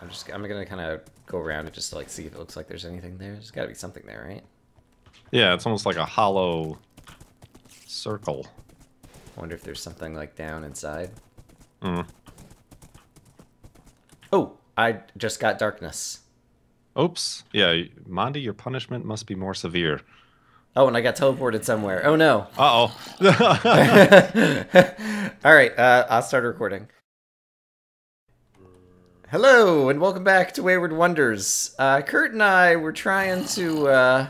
I'm just I'm gonna kind of go around and just like see if it looks like there's anything there. There's got to be something there, right? Yeah, it's almost like a hollow circle. I wonder if there's something like down inside. Mm. Oh, I just got darkness. Oops. Yeah, Mondy, your punishment must be more severe. Oh, and I got teleported somewhere. Oh no. Uh oh. All right, uh, I'll start recording. Hello, and welcome back to Wayward Wonders. Uh, Kurt and I were trying to uh,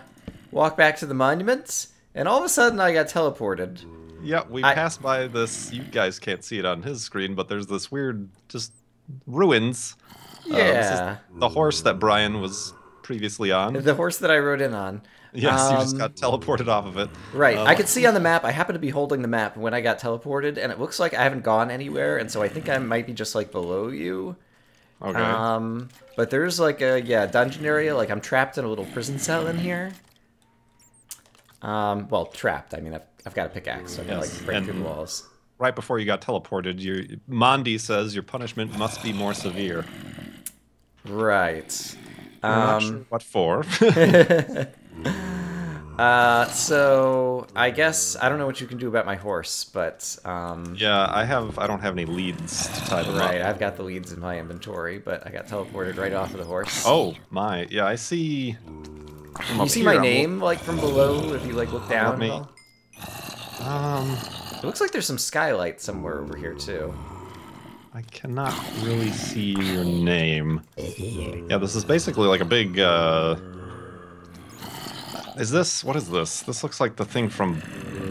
walk back to the monument, and all of a sudden I got teleported. yeah, we I- passed by this. You guys can't see it on his screen, but there's this weird, just ruins. Uh, this is Yeah, the horse that Brian was previously on. the horse that I rode in on. Yes, you just Um, got teleported off of it. Right. Um, I could see on the map. I happen to be holding the map when I got teleported, and it looks like I haven't gone anywhere, and so I think I might be just like below you. Okay. Um, but there's like a yeah dungeon area. Like I'm trapped in a little prison cell in here. Um, well, trapped. I mean, I've, I've got a pickaxe, so I can Yes, like break through the walls. right before you got teleported, your Mondy says your punishment must be more severe. Right. I'm Um, sure what for. uh, so I guess I don't know what you can do about my horse, but um, yeah, I have. I don't have any leads to tie them right. up. I've got the leads in my inventory, but I got teleported right off of the horse. Oh my! Yeah, I see. you see here, my I'm- name like from below if you like look down. me-? Um, It looks like there's some skylight somewhere over here too. I cannot really see your name. Yeah, this is basically like a big. uh... Is this what is this? This looks like the thing from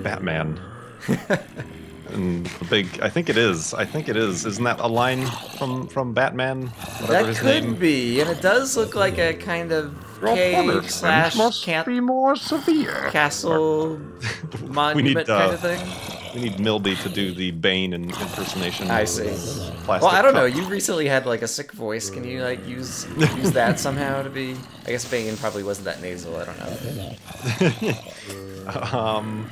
Batman. and the big. I think it is. I think it is. Isn't that a line from from Batman? Whatever That his could name. be, and it does look like a kind of cave slash can- more severe. castle monument need, kind uh, of thing. We need Milby to do the Bane and impersonation. I see. Plastic Well, I don't cup. know. You recently had like a sick voice. Can you like use use that somehow to be? I guess Bane probably wasn't that nasal. I don't know. Um,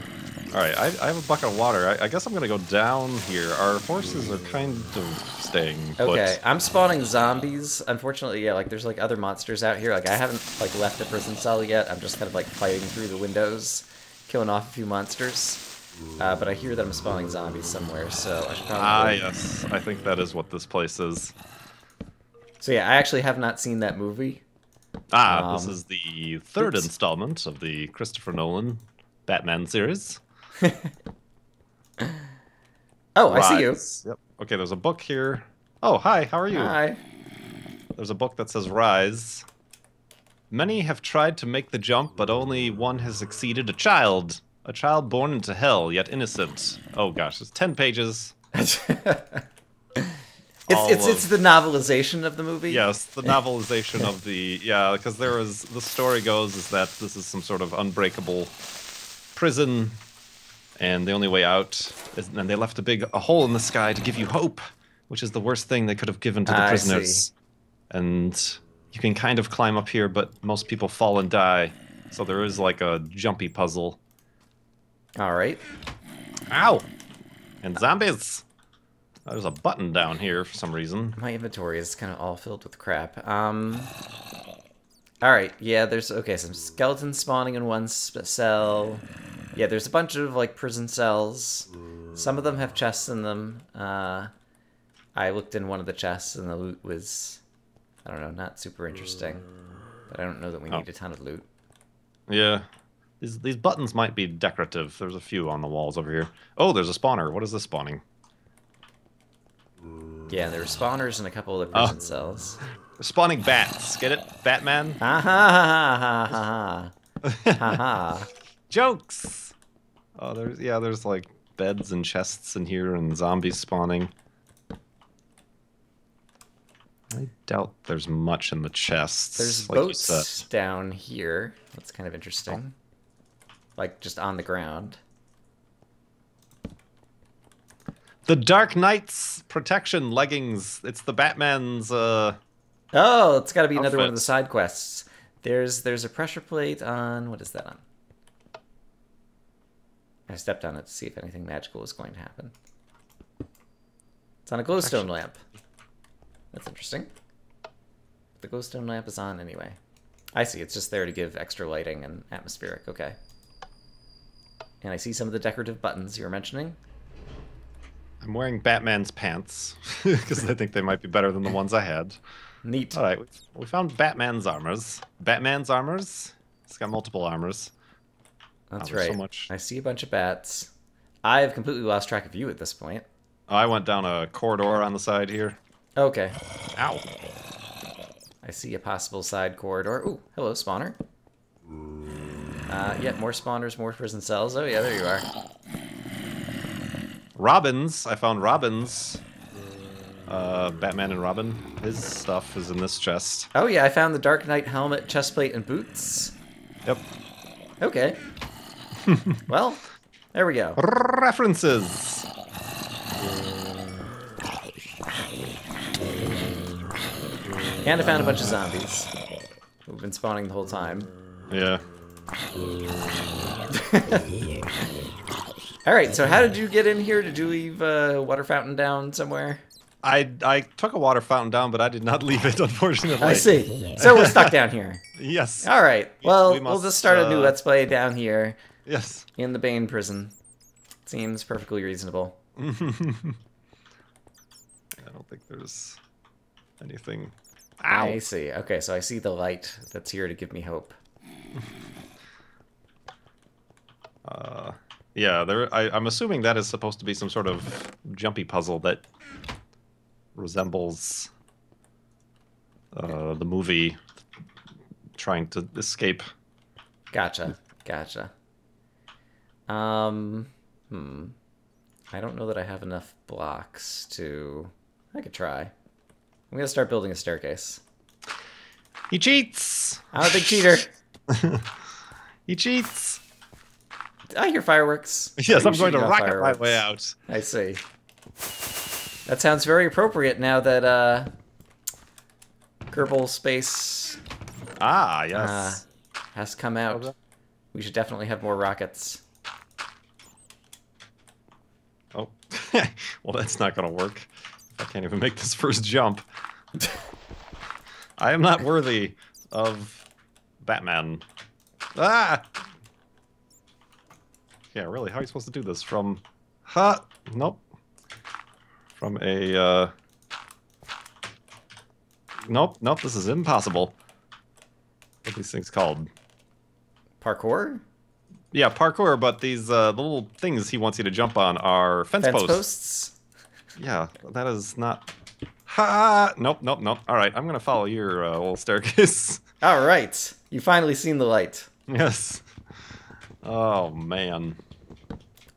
all right, I, I have a bucket of water. I, I guess I'm gonna go down here. Our forces are kind of staying put. Okay, I'm spawning zombies. Unfortunately, yeah, like there's like other monsters out here. Like I haven't like left the prison cell yet. I'm just kind of like fighting through the windows, killing off a few monsters. Uh, but I hear that I'm spawning zombies somewhere, so I should probably. Ah, yes, I think that is what this place is. So yeah, I actually have not seen that movie. Ah, this Um, is the third oops. installment of the Christopher Nolan Batman series. Oh, I see you. Yep. Okay, there's a book here. Oh, hi. How are you? Hi. There's a book that says Rise. Many have tried to make the jump, but only one has succeeded. A child. A child born into hell, yet innocent. Oh gosh, it's 10 pages. it's All it's of- it's the novelization of the movie. Yes, the novelization of the. Yeah, because there is. The story goes is that this is some sort of unbreakable prison, and the only way out is. And they left a big a hole in the sky to give you hope, which is the worst thing they could have given to the I prisoners. see. And you can kind of climb up here, but most people fall and die. So there is like a jumpy puzzle. All right. Ow! And zombies! There's a button down here for some reason. My inventory is kind of all filled with crap. Um. All right. Yeah. There's okay. Some skeletons spawning in one cell. Yeah. There's a bunch of like prison cells. Some of them have chests in them. Uh, I looked in one of the chests and the loot was, I don't know, not super interesting. But I don't know that we Oh. need a ton of loot. Yeah. These, these buttons might be decorative. There's a few on the walls over here. Oh, there's a spawner. What is this spawning? Yeah. There were spawners and a couple of the Oh. prison cells. Spawning bats. Get it? Batman? Ha ha ha ha ha ha ha. Jokes! Oh, there's yeah, there's like beds and chests in here and zombies spawning. I doubt there's much in the chests. There's like boats down here. That's kind of interesting. Like just on the ground. The Dark Knight's protection leggings. It's the Batman's uh Oh, it's got to be another one of the side quests. There's there's a pressure plate on what is that on? I stepped on it to see if anything magical was going to happen. It's on a glowstone lamp. That's interesting. the glowstone lamp is on anyway. I see. It's just there to give extra lighting and atmospheric. Okay. And I see some of the decorative buttons you were mentioning. I'm wearing Batman's pants because I think they might be better than the ones I had. Neat. All right, we- found Batman's armors. Batman's armors. It's got multiple armors. Oh, That's right. so much. I see a bunch of bats. I have completely lost track of you at this point. Oh, I went down a corridor on the side here. Okay. Ow. I see a possible side corridor. Ooh, hello, spawner. Uh, yeah, more spawners, more prison cells. Oh, yeah, there you are. Robin's. I found Robin's. Uh, Batman and Robin. His stuff is in this chest. Oh, yeah, I found the Dark Knight helmet, chestplate, and boots. Yep. Okay. well, there we go. References. And I found a bunch of zombies who've been spawning the whole time. Yeah. All right, so how did you get in here? Did you leave a water fountain down somewhere? I I took a water fountain down, but I did not leave it, unfortunately. I see. So we're stuck down here. Yes. All right. Well, we we'll just start a new uh, Let's Play down here Yes. in the Bane prison. Seems perfectly reasonable. I don't think there's anything. Ow. I see. Okay, so I see the light that's here to give me hope. Uh, yeah, there. I, I'm assuming that is supposed to be some sort of jumpy puzzle that resembles uh, the movie trying to escape. Gotcha. Gotcha. Um, hmm. I don't know that I have enough blocks to. I could try. I'm gonna start building a staircase. He cheats. I'm a big cheater. He cheats. I hear fireworks. Yes, I'm going to off rocket my way out. I see. That sounds very appropriate now that uh, Kerbal Space Ah, yes. uh, has come out. We should definitely have more rockets. Oh, well, that's not going to work. I can't even make this first jump. I am not worthy of Batman. Ah! Yeah, really, how are you supposed to do this? From... Ha! Nope. From a, uh... Nope, nope, this is impossible. What are these things called? Parkour? Yeah, parkour, but these, uh, the little things he wants you to jump on are fence, posts. Fence posts. posts? Yeah, that is not. Ha! Nope, nope, nope. All right, I'm gonna follow your uh, little staircase. All right. You finally seen the light. yes. Oh man.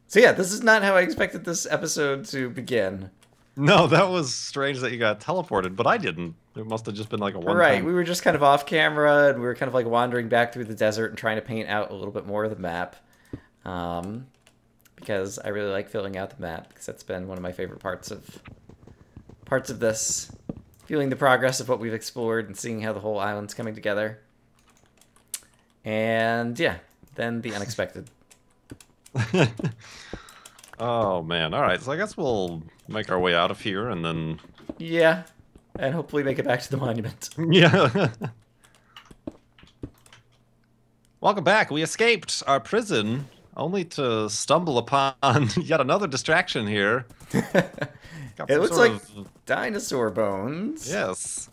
So yeah, this is not how I expected this episode to begin. No, that was strange that you got teleported, but I didn't. It must have just been like a one. right, we were just kind of off camera and we were kind of like wandering back through the desert and trying to paint out a little bit more of the map. Um, because I really like filling out the map because that's been one of my favorite parts of parts of this. Feeling the progress of what we've explored and seeing how the whole island's coming together. And yeah, then the unexpected. oh man. All right, so I guess we'll make our way out of here and then. Yeah, and hopefully make it back to the monument. Yeah. Welcome back. We escaped our prison only to stumble upon yet another distraction here. It looks like of- dinosaur bones. Yes.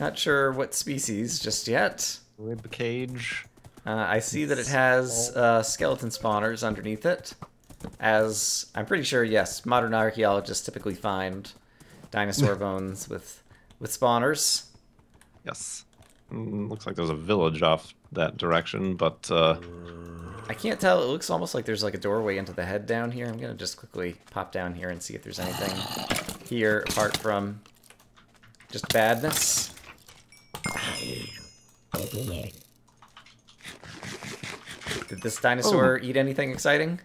Not sure what species just yet. Rib cage. Uh, I see that it has uh, skeleton spawners underneath it. As I'm pretty sure, yes, modern archaeologists typically find dinosaur bones with with spawners. Yes. Mm, looks like there's a village off that direction, but uh, I can't tell. It looks almost like there's like a doorway into the head down here. I'm gonna just quickly pop down here and see if there's anything here apart from just badness. Did this dinosaur eat anything exciting?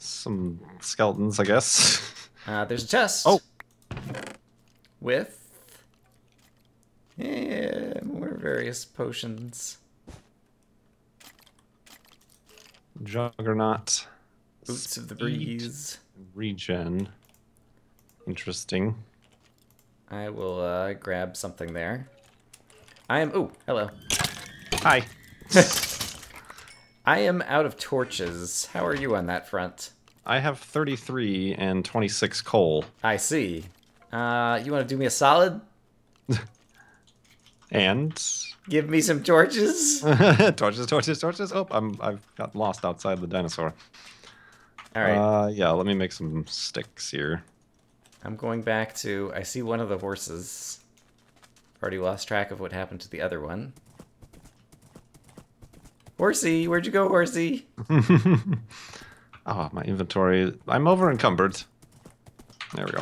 some skeletons, I guess. Uh, there's a chest. Oh. With yeah, more various potions. Juggernaut. Boots of the breeze. Regen. Interesting. I will uh, grab something there. I am. Oh, hello. Hi. I am out of torches. How are you on that front? I have 33 and 26 coal. I see. Uh, you want to do me a solid? And Give me some torches. torches, torches, torches. Oh, I'm I've got lost outside the dinosaur. All right. Uh, yeah, let me make some sticks here. I'm going back to. I see one of the horses. Already lost track of what happened to the other one. Horsey, where'd you go, Horsey? Oh, my inventory. I'm over encumbered. There we go.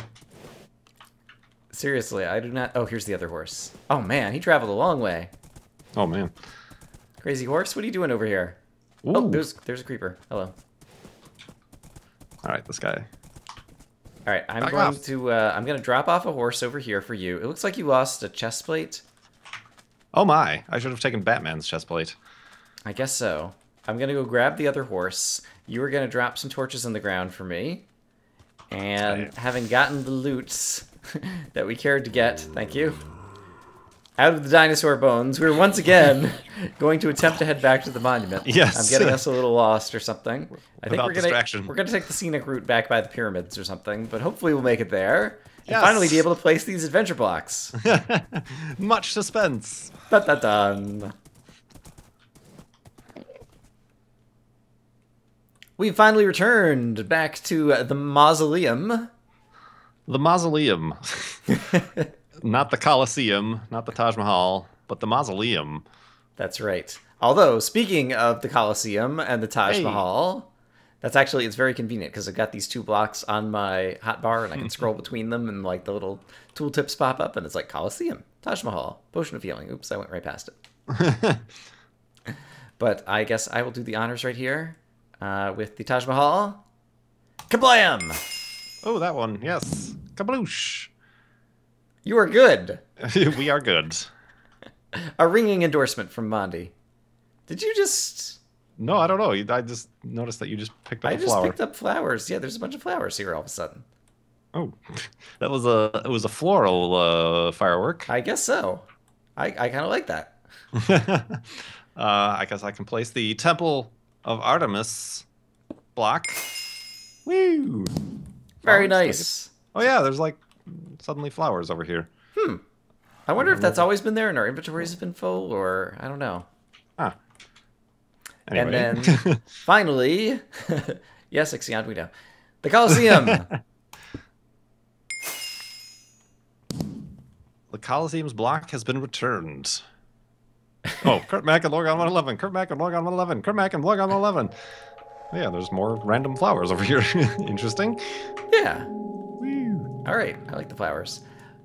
Seriously, I do not. Oh, here's the other horse. Oh man, he traveled a long way. Oh man. Crazy horse, what are you doing over here? Ooh. Oh, there's there's a creeper. Hello. All right, this guy. All right, I'm Back going off. to. Uh, I'm gonna drop off a horse over here for you. It looks like you lost a chest plate. Oh my! I should have taken Batman's chest plate. I guess so. I'm gonna go grab the other horse. You were gonna drop some torches on the ground for me. And Okay. having gotten the loot that we cared to get, thank you. Out of the dinosaur bones, we're once again going to attempt to head back to the monument. Yes. I'm getting us a little lost or something. I think Without we're gonna distraction. we're gonna take the scenic route back by the pyramids or something, but hopefully we'll make it there. And Yes. finally be able to place these adventure blocks. Much suspense. dun, dun, dun. We finally returned back to uh, the mausoleum. The mausoleum. not the Colosseum, not the Taj Mahal, but the mausoleum. That's right. Although, speaking of the Colosseum and the Taj Hey. Mahal, that's actually it's very convenient because I've got these two blocks on my hotbar and I can scroll between them and like the little tooltips pop up and it's like Colosseum, Taj Mahal, Potion of Healing. Oops, I went right past it. but I guess I will do the honors right here uh, with the Taj Mahal. Kablam! Oh, that one. Yes. Kabloosh. You are good. we are good. A ringing endorsement from Mondy. Did you just? No, I don't know. I just noticed that you just picked up I a just flower. picked up flowers. Yeah, there's a bunch of flowers here all of a sudden. Oh, that was a it was a floral uh, firework. I guess so. I, I kind of like that. uh, I guess I can place the Temple of Artemis block. Woo! Very Flowers, nice. Oh yeah, there's like suddenly flowers over here. Hmm. I wonder if that's always been there and our inventories have been full, or I don't know. Ah. Anyway. And then finally, yes, Ixion, we know. The Colosseum. the Colosseum's block has been returned. Oh, Kurt Mack and Lorgon 111. Kurt Mack and Lorgon 111. Kurt Mack and Lorgon 111. Oh, yeah, there's more random flowers over here. Interesting. yeah. Woo. All right. I like the flowers.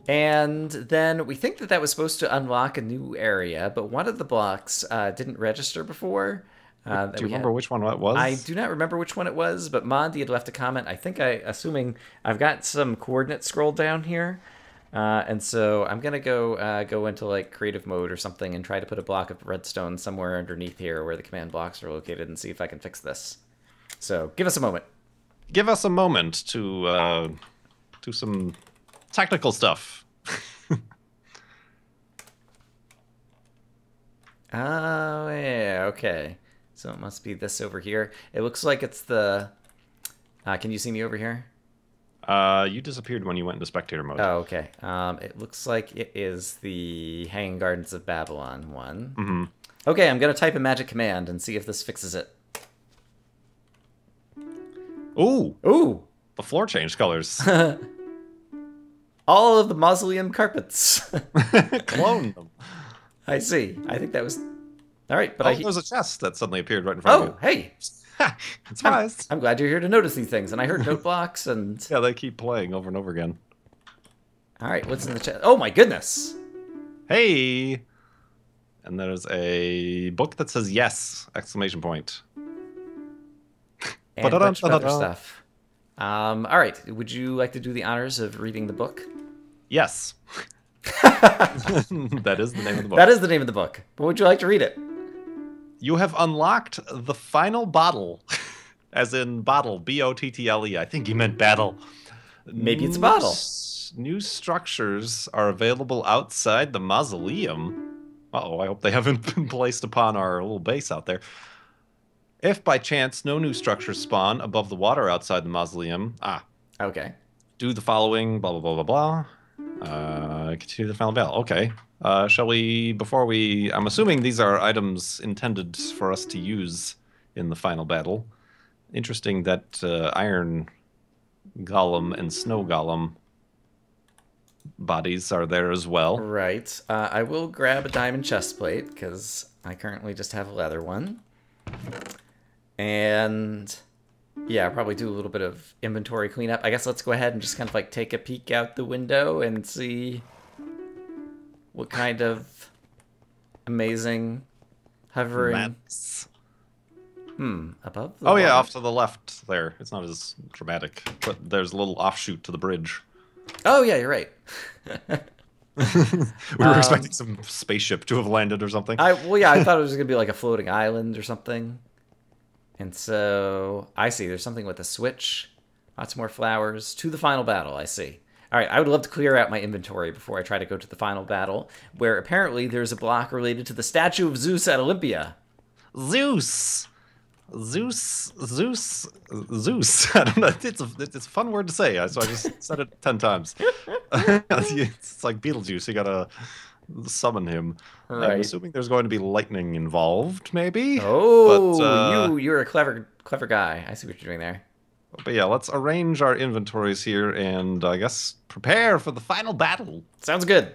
And then we think that that was supposed to unlock a new area, but one of the blocks uh, didn't register before. Uh, Do you we had. remember which one that was? I do not remember which one it was, but Mondy had left a comment. I think I, assuming I've got some coordinates scrolled down here, uh, and so I'm gonna go uh, go into like creative mode or something and try to put a block of redstone somewhere underneath here where the command blocks are located and see if I can fix this. So give us a moment. Give us a moment to uh, do some technical stuff. Oh yeah, okay. So it must be this over here. It looks like it's the. Uh, can you see me over here? Uh, you disappeared when you went into spectator mode. Oh, okay. Um, it looks like it is the Hanging Gardens of Babylon one. hmm Okay, I'm gonna type a magic command and see if this fixes it. Ooh, Ooh! the floor changed colors. All of the mausoleum carpets. Clone them. I see. I think that was. All right, but oh, I. was a chest that suddenly appeared right in front Oh, of hey! you. Surprise! I'm glad you're here to notice these things. And I heard note blocks and. Yeah, they keep playing over and over again. All right, what's in the chat? Oh my goodness! Hey! And there's a book that says yes! Exclamation point. And a bunch of other stuff. Um, all right, would you like to do the honors of reading the book? Yes. that is the name of the book. That is the name of the book. But would you like to read it? You have unlocked the final bottle. As in bottle, B O T T L E. I think he meant battle. Maybe it's a bottle. New structures are available outside the mausoleum. oh, I hope they haven't been placed upon our little base out there. If by chance no new structures spawn above the water outside the mausoleum, ah, Okay. do the following, blah, blah, blah, blah, blah. Uh, continue the final battle. Okay. Uh, shall we, before we, I'm assuming these are items intended for us to use in the final battle. Interesting that uh, Iron Golem and Snow Golem bodies are there as well. Right. Uh, I will grab a diamond chest plate because I currently just have a leather one. And yeah, probably do a little bit of inventory cleanup. I guess let's go ahead and just kind of like take a peek out the window and see what kind of amazing hovering. Mats. Hmm. Above. The Oh yeah, off to the left there. It's not as dramatic, but there's a little offshoot to the bridge. Oh yeah, you're right. we were expecting some spaceship to have landed or something. I well yeah, I thought it was gonna be like a floating island or something. And so I see there's something with a switch. Lots more flowers. To the final battle, I see. Alright, I would love to clear out my inventory before I try to go to the final battle, where apparently there's a block related to the statue of Zeus at Olympia. Zeus. Zeus, Zeus, Zeus. I don't know. It's a it's a fun word to say, so I just said it ten times. it's like Beetlejuice. You gotta summon him. I'm assuming there's going to be lightning involved, maybe. Oh, But, uh, you you're a clever clever guy. I see what you're doing there. But yeah, let's arrange our inventories here and I guess prepare for the final battle. Sounds good.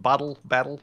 Bottle battle.